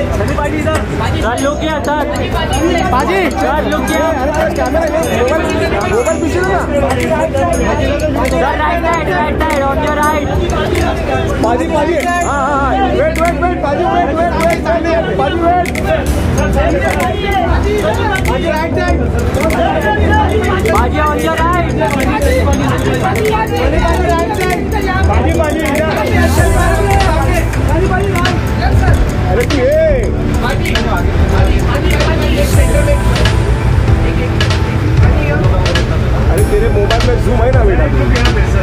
Sir look किया sir बाजी sir look किया मोबाइल पीछे ना sir right side right on your right बाजी बाजी हाँ हाँ वेट वेट वेट बाजी वेट वेट वेट बाजी वेट बाजी right right Zoom ahí, Navidad.